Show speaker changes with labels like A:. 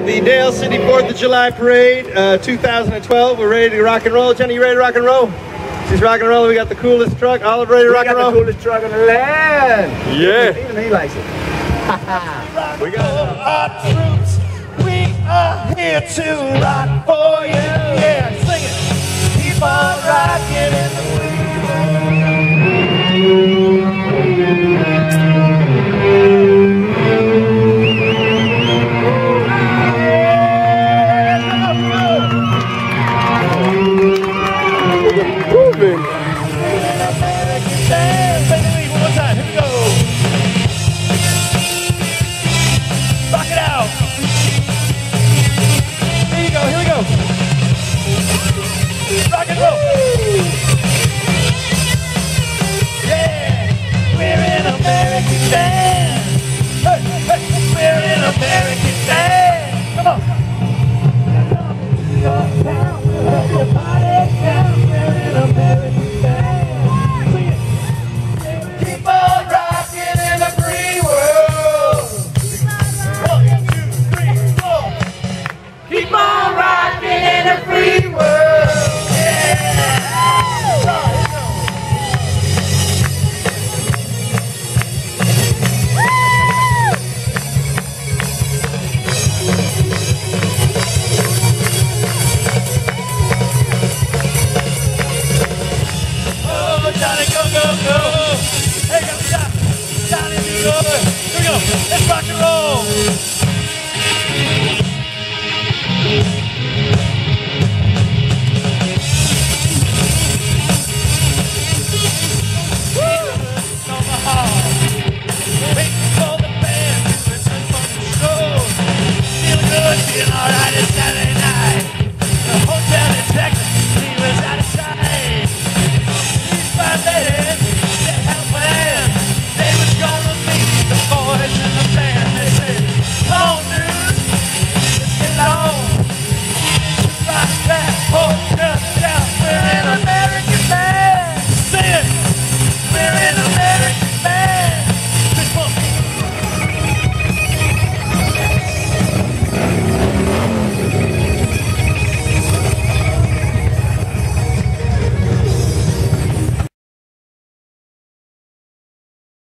A: at the Dale City 4th of July Parade uh, 2012. We're ready to rock and roll. Jenny, you ready to rock and roll? She's rock and roll. We got the coolest truck. Olive ready to we rock and roll?
B: the coolest truck on the land.
A: Yeah.
B: Even he likes it.
A: we got
C: our troops. We are here to rock for you. Brasil! alright, it's